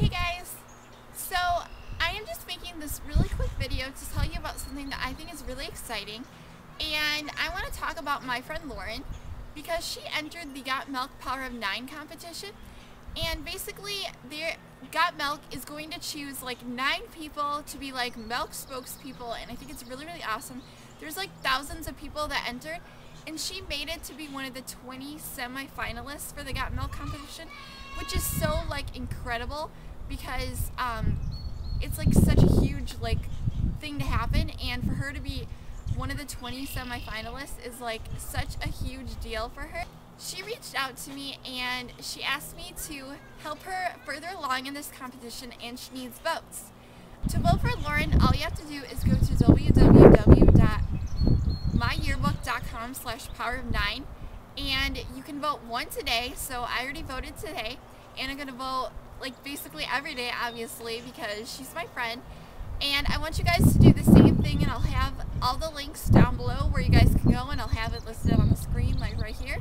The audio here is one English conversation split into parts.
Hey guys! So, I am just making this really quick video to tell you about something that I think is really exciting. And I want to talk about my friend Lauren because she entered the Got Milk Power of 9 competition. And basically, Got Milk is going to choose like 9 people to be like milk spokespeople. And I think it's really, really awesome. There's like thousands of people that entered. And she made it to be one of the 20 semi-finalists for the Got Milk competition, which is so like incredible because um, it's like such a huge like thing to happen and for her to be one of the 20 semifinalists is like such a huge deal for her. She reached out to me and she asked me to help her further along in this competition and she needs votes. To vote for Lauren, all you have to do is go to www.myyearbook.com slash power of nine and you can vote once a day. So I already voted today and I'm going to vote like basically every day obviously because she's my friend. And I want you guys to do the same thing and I'll have all the links down below where you guys can go and I'll have it listed on the screen like right here.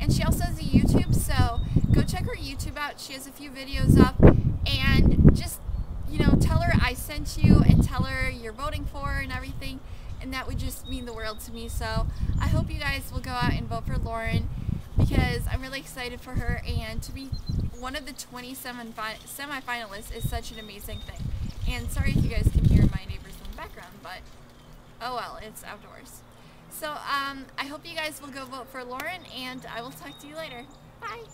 And she also has a YouTube so go check her YouTube out. She has a few videos up. And just you know tell her I sent you and tell her you're voting for and everything. And that would just mean the world to me. So I hope you guys will go out and vote for Lauren because I'm really excited for her and to be one of the 27 semi-finalists is such an amazing thing. And sorry if you guys can hear my neighbors in the background, but oh well, it's outdoors. So um, I hope you guys will go vote for Lauren and I will talk to you later. Bye!